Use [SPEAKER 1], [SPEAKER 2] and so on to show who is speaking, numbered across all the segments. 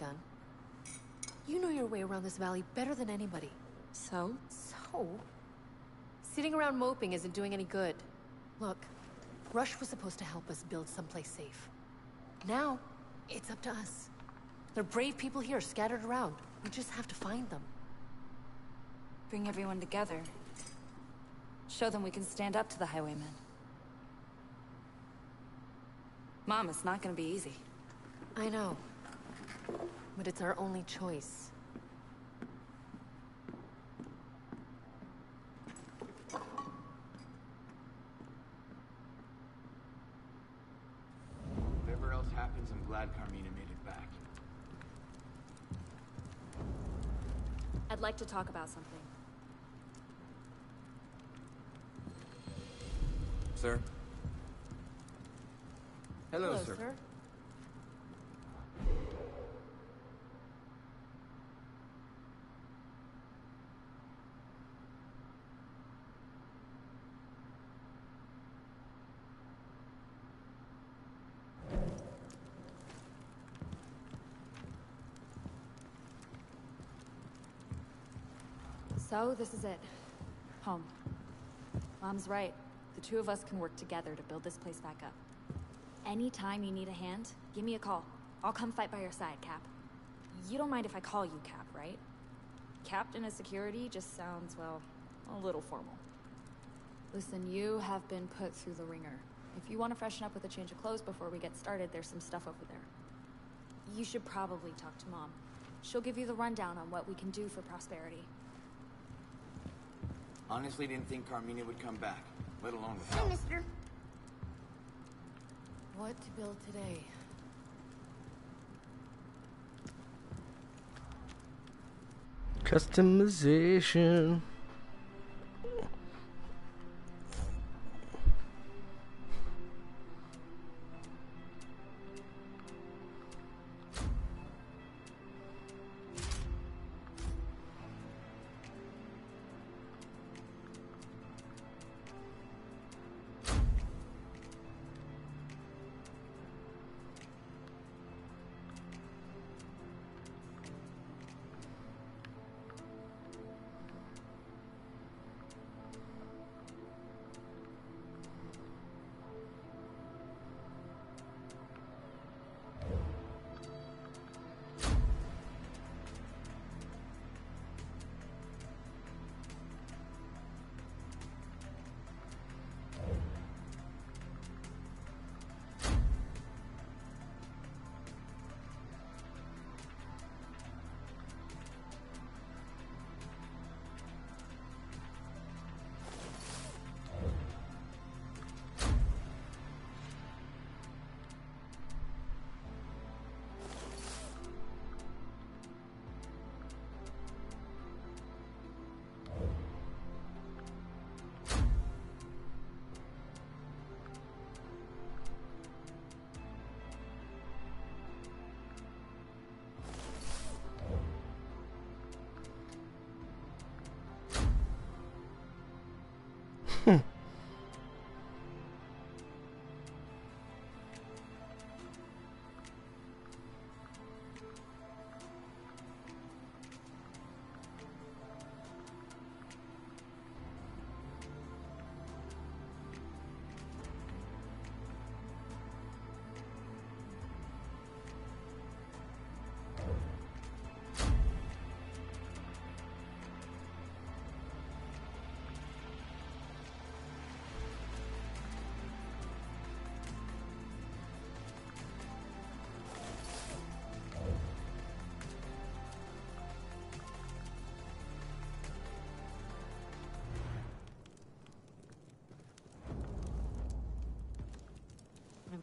[SPEAKER 1] know how to handle a gun. You know your way around this valley better than anybody.
[SPEAKER 2] So?
[SPEAKER 1] So? Sitting around moping isn't doing any good. Look, Rush was supposed to help us build someplace safe. Now, it's up to us. There are brave people here scattered around. We just have to find them.
[SPEAKER 2] Bring everyone together. Show them we can stand up to the highwaymen. Mom, it's not gonna be easy.
[SPEAKER 1] I know. But it's our only choice.
[SPEAKER 3] Whatever else happens, I'm glad Carmina made it back.
[SPEAKER 2] I'd like to talk about something.
[SPEAKER 3] Sir? Hello,
[SPEAKER 1] Hello,
[SPEAKER 3] sir.
[SPEAKER 1] sir.
[SPEAKER 2] So, this is it. Home. Mom's right. The two of us can work together to build this place back up. Anytime you need a hand, give me a call. I'll come fight by your side, Cap. You don't mind if I call you Cap, right? Captain of Security just sounds, well, a little formal. Listen, you have been put through the ringer. If you want to freshen up with a change of clothes before we get started, there's some stuff over there. You should probably talk to Mom. She'll give you the rundown on what we can do for Prosperity.
[SPEAKER 3] Honestly, didn't think Carmina would come back, let alone with
[SPEAKER 4] Hi,
[SPEAKER 3] help.
[SPEAKER 4] mister.
[SPEAKER 1] What to build today?
[SPEAKER 5] Customization.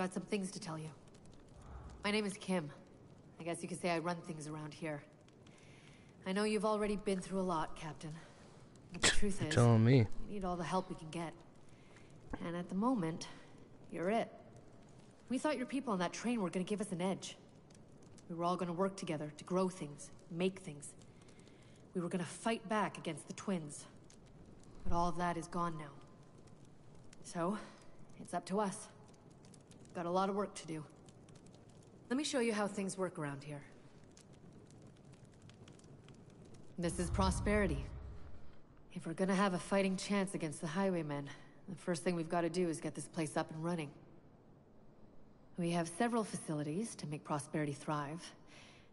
[SPEAKER 1] Got some things to tell you. My name is Kim. I guess you could say I run things around here. I know you've already been through a lot, Captain. But the truth is,
[SPEAKER 5] Telling me.
[SPEAKER 1] we need all the help we can get. And at the moment, you're it. We thought your people on that train were gonna give us an edge. We were all gonna work together to grow things, make things. We were gonna fight back against the twins. But all of that is gone now. So, it's up to us. Got a lot of work to do. Let me show you how things work around here. This is Prosperity. If we're gonna have a fighting chance against the Highwaymen, the first thing we've got to do is get this place up and running. We have several facilities to make Prosperity thrive.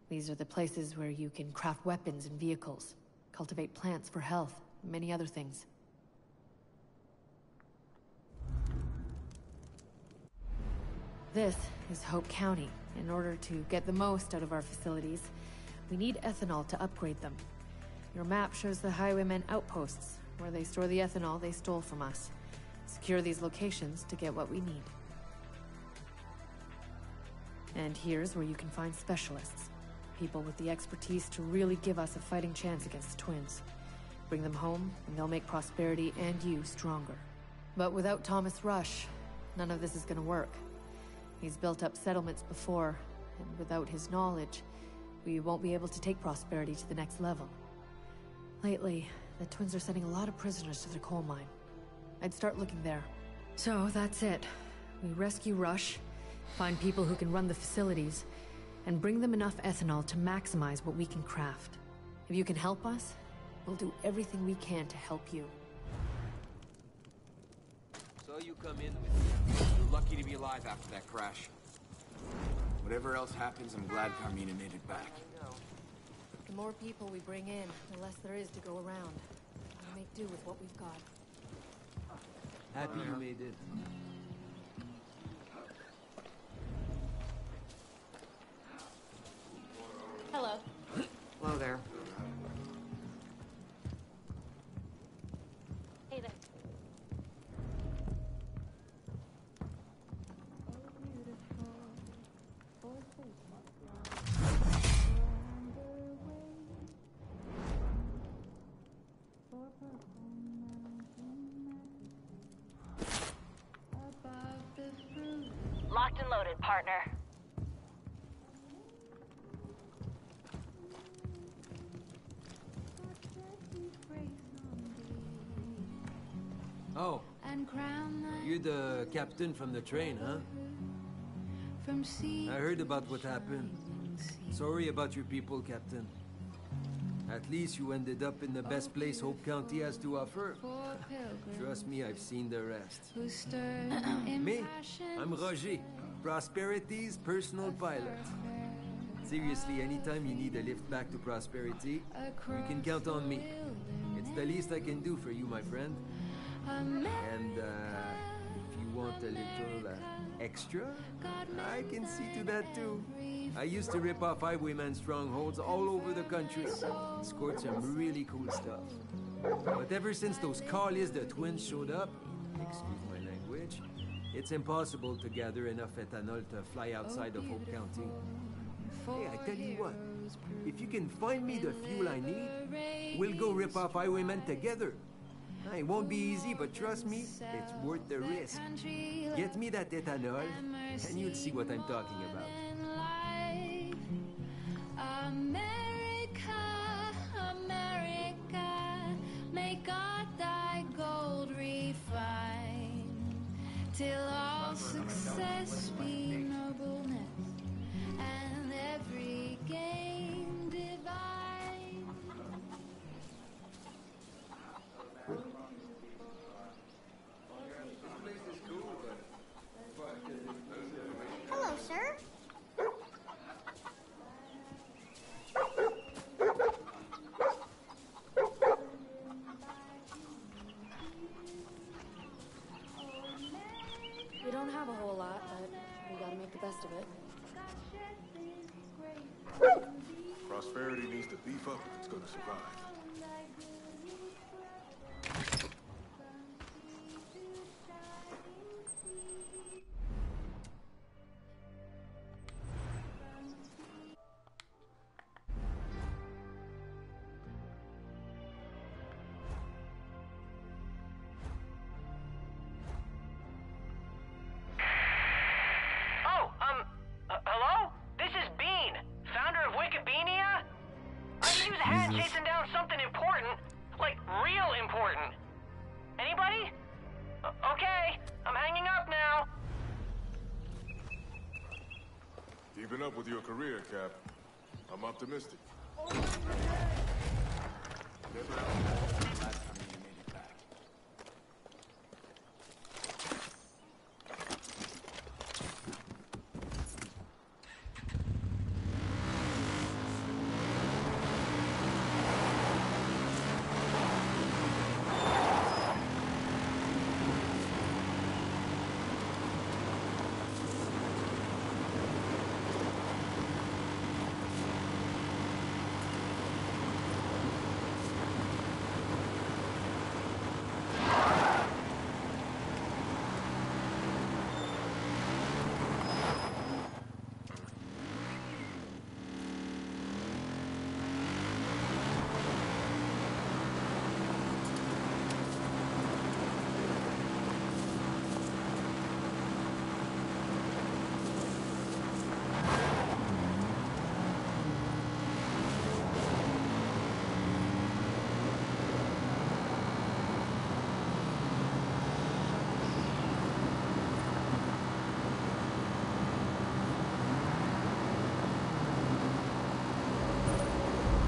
[SPEAKER 1] These are the places where you can craft weapons and vehicles, cultivate plants for health, many other things. This is Hope County. In order to get the most out of our facilities, we need ethanol to upgrade them. Your map shows the Highwaymen outposts, where they store the ethanol they stole from us. Secure these locations to get what we need. And here's where you can find specialists. People with the expertise to really give us a fighting chance against the twins. Bring them home, and they'll make Prosperity and you stronger. But without Thomas Rush, none of this is gonna work. He's built up settlements before, and without his knowledge, we won't be able to take Prosperity to the next level. Lately, the twins are sending a lot of prisoners to their coal mine. I'd start looking there. So, that's it. We rescue Rush, find people who can run the facilities, and bring them enough ethanol to maximize what we can craft. If you can help us, we'll do everything we can to help you.
[SPEAKER 4] So you come in with me.
[SPEAKER 3] We're lucky to be alive after that crash. Whatever else happens, I'm glad Carmina made it back.
[SPEAKER 1] The more people we bring in, the less there is to go around. We'll make do with what we've got.
[SPEAKER 4] Happy you made it. Oh,
[SPEAKER 6] and crown
[SPEAKER 4] you're the captain from the train, huh?
[SPEAKER 6] from sea
[SPEAKER 4] I heard about what happened. Sorry about your people, Captain. At least you ended up in the best place Hope County has to offer. Trust me, I've seen the rest. Me? I'm Roger, Prosperity's personal pilot. Seriously, anytime you need a lift back to Prosperity, you can count on me. It's the least I can do for you, my friend. And uh, if you want a little uh, extra, I can see to that too. I used to rip off highwayman strongholds all over the country. Scored some really cool stuff. But ever since those Carlies the twins showed up, excuse my language, it's impossible to gather enough ethanol to fly outside of Hope County. Hey, I tell you what, if you can find me the fuel I need, we'll go rip off highwaymen together. It won't be easy, but trust me, it's worth the risk. Get me that ethanol, and you'll see what I'm talking about.
[SPEAKER 6] America, America, may God thy gold refine, till all success be nobleness, and every gain divine.
[SPEAKER 7] Hello, sir.
[SPEAKER 2] We don't have a whole lot, but we gotta make the best of it.
[SPEAKER 8] Prosperity up if it's gonna survive. With your career, Cap. I'm optimistic.
[SPEAKER 3] Whatever else happened, glad Carmina made it back.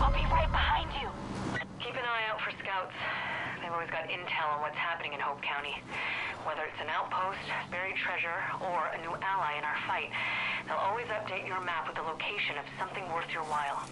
[SPEAKER 7] I'll be right behind you.
[SPEAKER 9] Keep an eye out for scouts. They've always got intel on what's happening in Hope County. Whether it's an outpost, buried treasure, or a new ally in our fight, they'll always update your map with the location of something worth your while.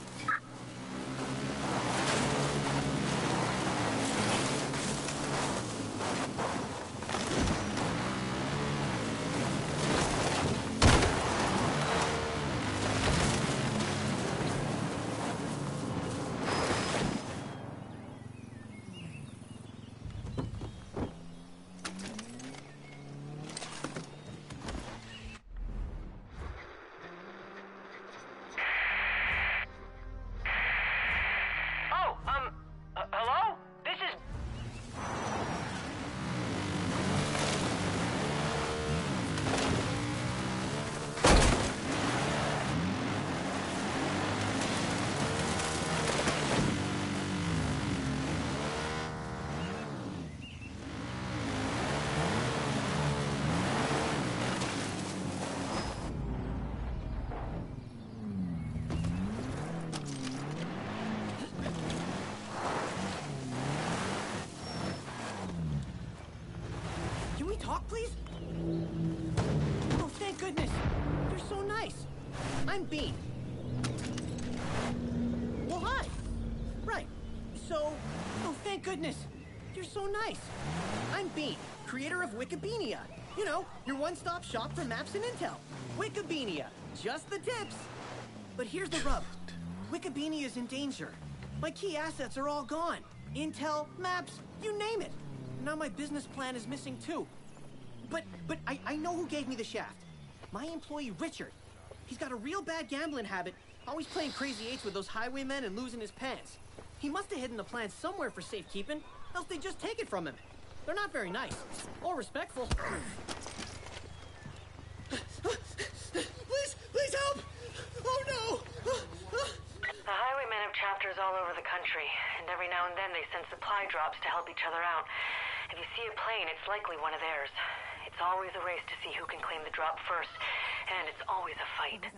[SPEAKER 5] Please? Oh, thank goodness. You're so nice. I'm Bean. Well, hi. Right. So, oh, thank goodness. You're so nice. I'm Bean, creator of Wikibeania. You know, your one-stop shop for maps and intel. Wikibeania. Just the tips. But here's the rub. Wikibeania is in danger. My key assets are all gone. Intel, maps, you name it. Now my business plan is missing too. But but I, I know who gave me the shaft. My employee Richard. He's got a real bad gambling habit, always playing crazy eights with those highwaymen and losing his pants. He must have hidden the plan somewhere for safekeeping, else they'd just take it from him. They're not very nice or respectful. please, please help! Oh no!
[SPEAKER 9] The highwaymen have chapters all over the country, and every now and then they send supply drops to help each other out. If you see a plane, it's likely one of theirs. It's always a race to see who can claim the drop first, and it's always a fight. Mm-hmm.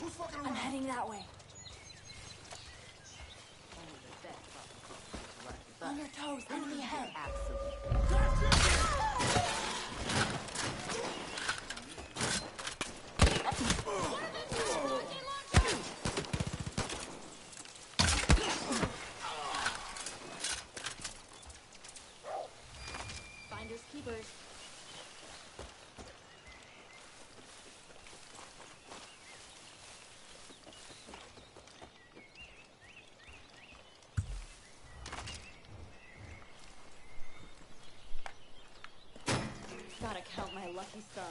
[SPEAKER 8] Who's fucking
[SPEAKER 2] I'm
[SPEAKER 8] around?
[SPEAKER 2] heading that way. On your toes, enemy ahead. Finders keepers. Gotta count my lucky stars.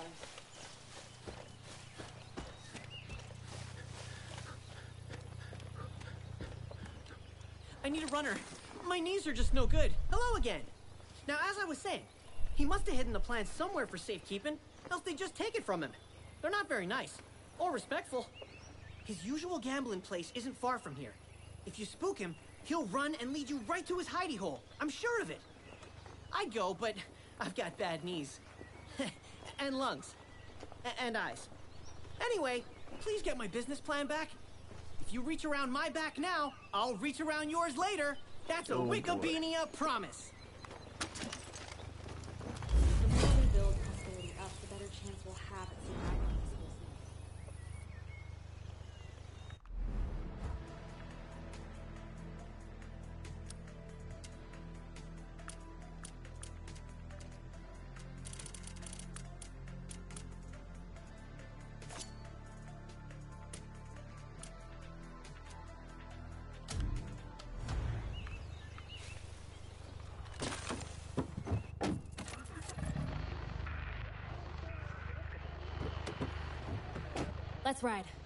[SPEAKER 5] I need a runner. My knees are just no good. Hello again. Now, as I was saying, he must have hidden the plan somewhere for safekeeping, else they'd just take it from him. They're not very nice or respectful. His usual gambling place isn't far from here. If you spook him, he'll run and lead you right to his hidey hole. I'm sure of it. I'd go, but I've got bad knees. and lungs. A- and eyes. Anyway, please get my business plan back. If you reach around my back now, I'll reach around yours later. That's a
[SPEAKER 10] Oh, boy.
[SPEAKER 5] Promise.
[SPEAKER 2] Let's ride.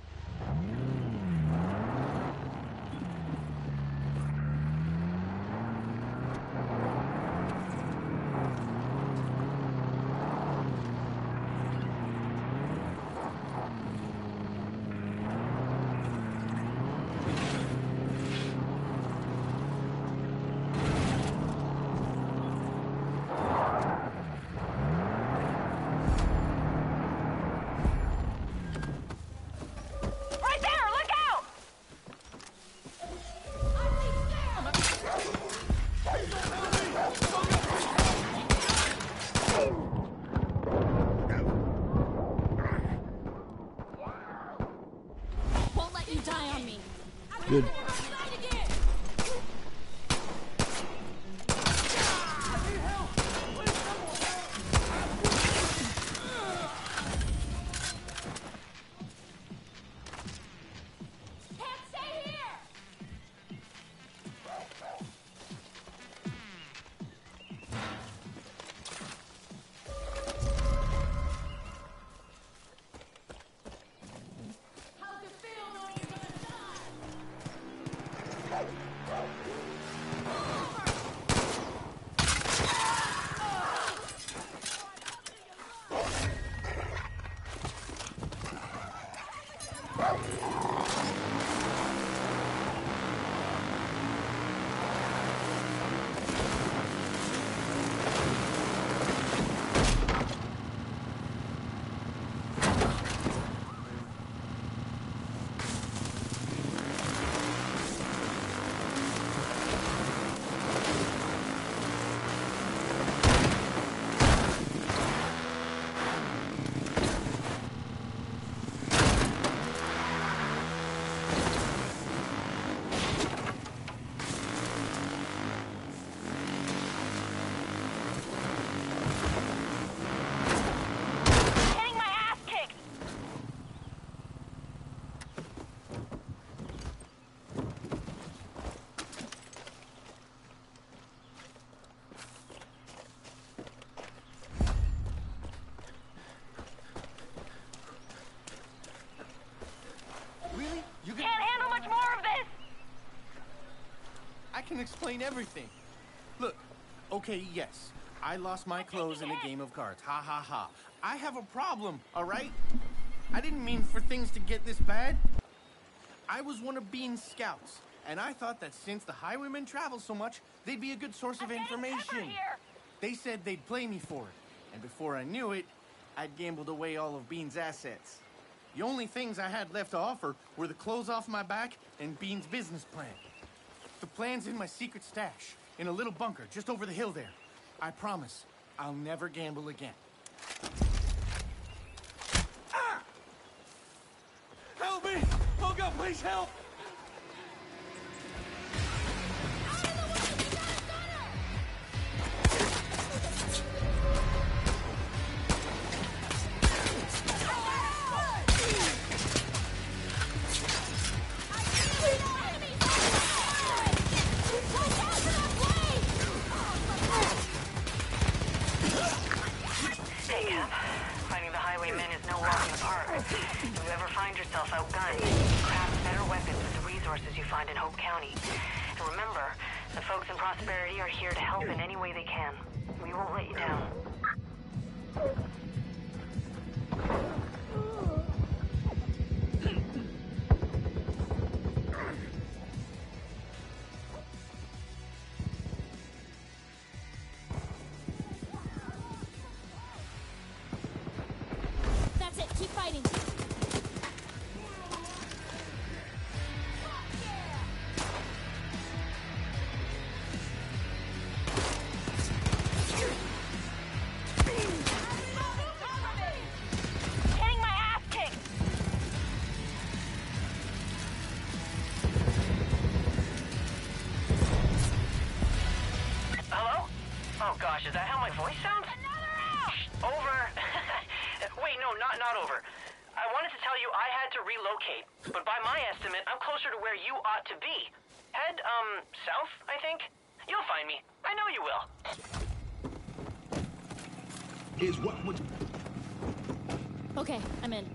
[SPEAKER 11] Can explain everything. Look, okay, yes. I lost my clothes in a game of cards. Ha ha ha. I have a problem, alright? I didn't mean for things to get this bad. I was one of Bean's scouts, and I thought that since the highwaymen travel so much, they'd be a good source of information. They said they'd play me for it, and before I knew it, I'd gambled away all of Bean's assets. The only things I had left to offer were the clothes off my back and Bean's business plan. The plan's in my secret stash, in a little bunker just over the hill there. I promise, I'll never gamble again. Ah! Help me! Oh God, please help!
[SPEAKER 9] Fighting the highwaymen is no walk in the park. If you ever find yourself outgunned, craft better weapons with the resources you find in Hope County. And remember, the folks in Prosperity are here to help in any way they can. We won't let you down.
[SPEAKER 10] Is that how my voice sounds? Shh, over. Wait, no, not not over. I wanted to tell you I had to relocate, but by my estimate, I'm closer to where you ought to be. Head um south, I think. You'll find me. I know you will.
[SPEAKER 8] Is what would
[SPEAKER 2] Okay, I'm in.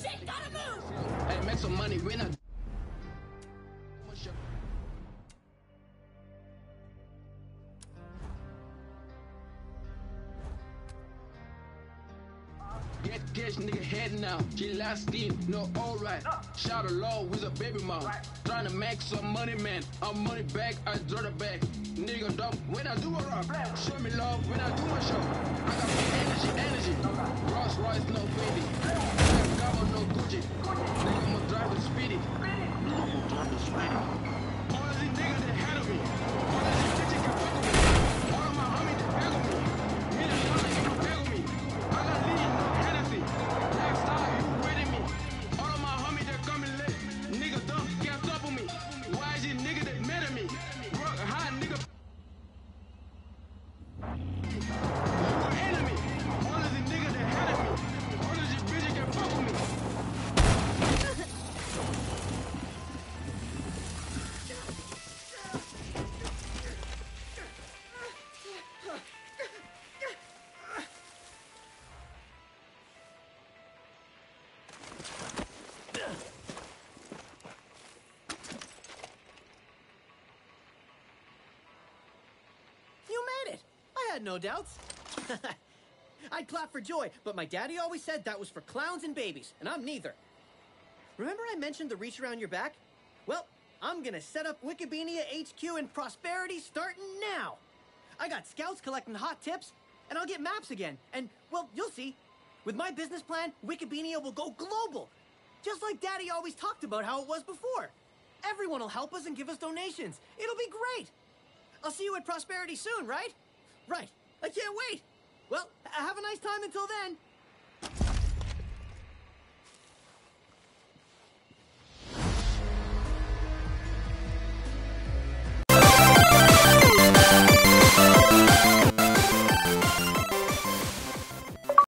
[SPEAKER 12] Shit, gotta move! Hey, make some money, we're not... now. She last skin, no alright. Shout along with a baby mom. Trying to make some money, man. I'm money back, I draw the back. Nigga, dumb when I do a rap. Show me love when I do my show. I got big energy, energy. Rolls Royce, no baby. Black Gabo, no Gucci. Nigga, I'ma drive it speedy. I'ma drive it speedy.
[SPEAKER 5] I had no doubts. I'd clap for joy, but my daddy always said that was for clowns and babies, and I'm neither. Remember I mentioned the reach around your back? Well, I'm gonna set up Wikibeania HQ in Prosperity starting now. I got scouts collecting hot tips, and I'll get maps again. And, well, you'll see. With my business plan, Wikibeania will go global. Just like Daddy always talked about how it was before. Everyone will help us and give us donations. It'll be great. I'll see you at Prosperity soon, right? Right. I can't wait. Well, have a nice time until then.